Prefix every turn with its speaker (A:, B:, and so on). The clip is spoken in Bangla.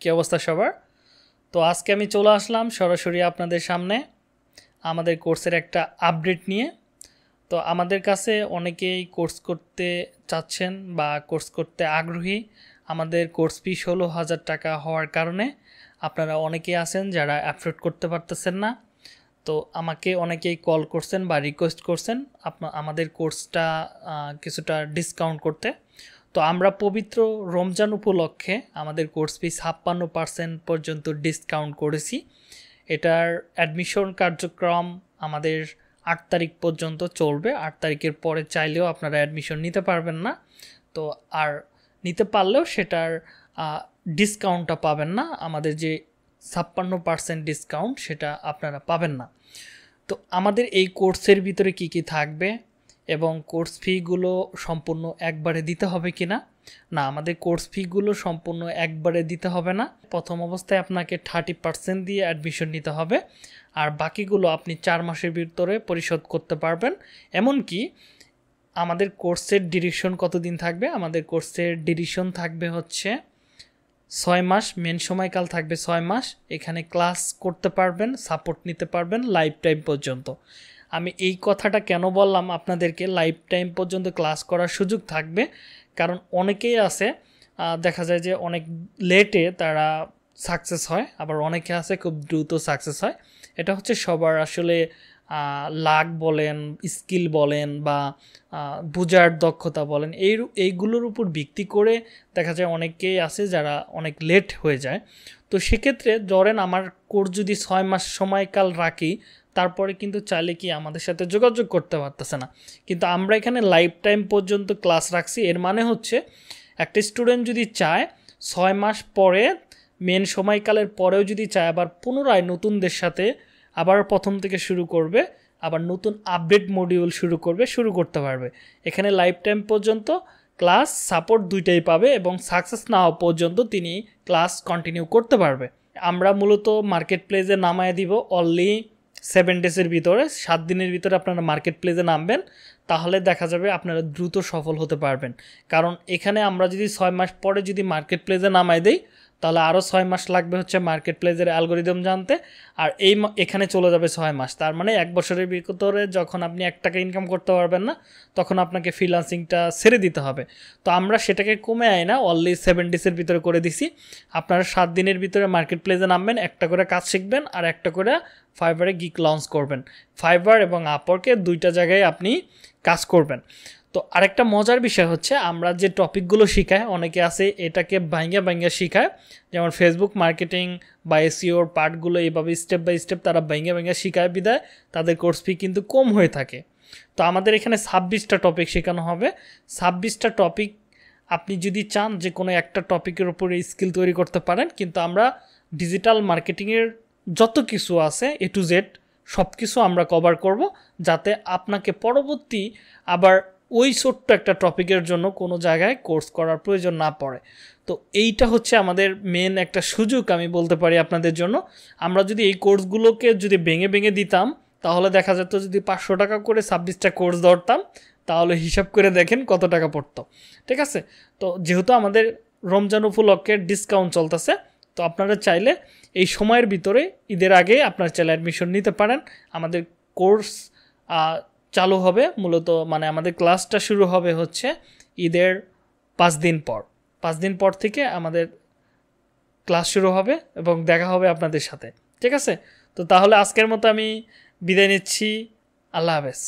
A: কি অবস্থা সবার? তো আজকে আমি চলে আসলাম সরাসরি আপনাদের সামনে আমাদের কোর্সের একটা আপডেট নিয়ে। তো আমাদের কাছে অনেকেই কোর্স করতে চাচ্ছেন বা কোর্স করতে আগ্রহী। আমাদের কোর্স ফি ষোলো হাজার টাকা হওয়ার কারণে আপনারা অনেকেই আছেন যারা অ্যাফোর্ড করতে পারতেছেন না। তো আমাকে অনেকেই কল করছেন বা রিকোয়েস্ট করছেন আমাদের কোর্সটা কিছুটা ডিসকাউন্ট করতে। তো আমরা পবিত্র রমজান উপলক্ষে আমাদের কোর্স ফি ছাপ্পান্ন পার্সেন্ট পর্যন্ত ডিসকাউন্ট করেছি। এটার অ্যাডমিশন কার্যক্রম আমাদের আট তারিখ পর্যন্ত চলবে। আট তারিখের পরে চাইলেও আপনারা অ্যাডমিশন নিতে পারবেন না। তো আর নিতে পারলেও সেটার ডিসকাউন্টটা পাবেন না। আমাদের যে ছাপ্পান্ন পার্সেন্ট ডিসকাউন্ট সেটা আপনারা পাবেন না। তো আমাদের এই কোর্সের ভিতরে কি কি থাকবে? এবং কোর্স ফিগুলো সম্পূর্ণ একবারে দিতে হবে কি না না আমাদের কোর্স ফিগুলো সম্পূর্ণ একবারে দিতে হবে না। প্রথম অবস্থায় আপনাকে থার্টি পার্সেন্ট দিয়ে অ্যাডমিশন নিতে হবে। আর বাকিগুলো আপনি চার মাসের ভিতরে পরিশোধ করতে পারবেন। এমনকি আমাদের কোর্সের ডিরেকশন কতদিন থাকবে? আমাদের কোর্সের ডিরেকশন থাকবে হচ্ছে ছয় মাস, মেন সময়কাল থাকবে ছয় মাস। এখানে ক্লাস করতে পারবেন, সাপোর্ট নিতে পারবেন লাইফ টাইম পর্যন্ত। আমি এই কথাটা কেন বললাম? আপনাদেরকে লাইফ টাইম পর্যন্ত ক্লাস করার সুযোগ থাকবে। কারণ অনেকেই আছে দেখা যায় যে অনেক লেটে তারা সাকসেস হয়, আবার অনেকে আছে খুব দ্রুত সাকসেস হয়। এটা হচ্ছে সবার আসলে লাক বলেন স্কিল বলেন বা বুঝার দক্ষতা বলেন, এই এইগুলোর উপর ভিত্তি করে দেখা যায় অনেকেই আছে যারা অনেক লেট হয়ে যায়। তো সেক্ষেত্রে ধরেন আমার কোর্স যদি ছয় মাস সময়কাল রাখি তারপরে কিন্তু চাইলে কি আমাদের সাথে যোগাযোগ করতে পারতেছে না। কিন্তু আমরা এখানে লাইফ টাইম পর্যন্ত ক্লাস রাখছি, এর মানে হচ্ছে একটা স্টুডেন্ট যদি চায়, ছয় মাস পরে মেন সময়কালের পরেও যদি চায়, আবার পুনরায় নতুনদের সাথে আবার প্রথম থেকে শুরু করবে, আবার নতুন আপডেট মডিউল শুরু করবে, শুরু করতে পারবে। এখানে লাইফ টাইম পর্যন্ত ক্লাস সাপোর্ট দুইটাই পাবে এবং সাকসেস না হওয়া পর্যন্ত তিনি ক্লাস কন্টিনিউ করতে পারবে। আমরা মূলত মার্কেট প্লেসে নামায় দিব অনলি সেভেন ডেজের ভিতরে, সাত দিনের ভিতরে আপনারা মার্কেট প্লেসে নামবেন, তাহলে দেখা যাবে আপনারা দ্রুত সফল হতে পারবেন। কারণ এখানে আমরা যদি ছয় মাস পরে যদি মার্কেট প্লেসে নামাই দিই তাহলে আরও ছয় মাস লাগবে হচ্ছে মার্কেট প্লেসের অ্যালগোরিদম জানতে, আর এই এখানে চলে যাবে ছয় মাস। তার মানে এক বছরের ভিতরে যখন আপনি এক টাকা ইনকাম করতে পারবেন না, তখন আপনাকে ফ্রিলান্সিংটা ছেড়ে দিতে হবে। তো আমরা সেটাকে কমে আয় না অনলি সেভেন ডেসের ভিতরে করে দিছি। আপনারা সাত দিনের ভিতরে মার্কেট প্লেসে নামবেন, একটা করে কাজ শিখবেন, আর একটা করে ফাইবারে গিক লঞ্চ করবেন। ফাইবার এবং আপরকে দুইটা জায়গায় আপনি কাজ করবেন। তো আরেকটা মজার বিষয় হচ্ছে, আমরা যে টপিকগুলো শেখাই, অনেকে আছে এটাকে ভাঙ্গা ভাঙ্গা শেখায়, যেমন ফেসবুক মার্কেটিং বা এসিওর পার্টগুলো এইভাবে স্টেপ বাই স্টেপ তারা ভাঙ্গা ভাঙ্গা শেখায় বিদায় তাদের কোর্স ফি কিন্তু কম হয়ে থাকে। তো আমাদের এখানে ছাব্বিশটা টপিক শেখানো হবে। ছাব্বিশটা টপিক আপনি যদি চান যে কোনো একটা টপিকের উপরে স্কিল তৈরি করতে পারেন, কিন্তু আমরা ডিজিটাল মার্কেটিংয়ের যত কিছু আছে এ টু জেড সব কিছু আমরা কভার করব, যাতে আপনাকে পরবর্তী আবার ওই ছোট্ট একটা টপিকের জন্য কোনো জায়গায় কোর্স করার প্রয়োজন না পড়ে। তো এইটা হচ্ছে আমাদের মেন একটা সুযোগ আমি বলতে পারি আপনাদের জন্য। আমরা যদি এই কোর্সগুলোকে যদি ভেঙে ভেঙে দিতাম, তাহলে দেখা যেত যদি পাঁচশো টাকা করে ছাব্বিশটা কোর্স ধরতাম, তাহলে হিসাব করে দেখেন কত টাকা পড়তো। ঠিক আছে? তো যেহেতু আমাদের রমজান উপলক্ষে ডিসকাউন্ট চলতেছে, তো আপনারা চাইলে এই সময়ের ভিতরে ঈদের আগে আপনারা চাইলে অ্যাডমিশন নিতে পারেন। আমাদের কোর্স চালু হবে, মূলত মানে আমাদের ক্লাসটা শুরু হবে হচ্ছে ঈদের পাঁচ দিন পর। পাঁচ দিন পর থেকে আমাদের ক্লাস শুরু হবে এবং দেখা হবে আপনাদের সাথে। ঠিক আছে? তো তাহলে আজকের মতো আমি বিদায় নিচ্ছি। আল্লাহ হাফেজ।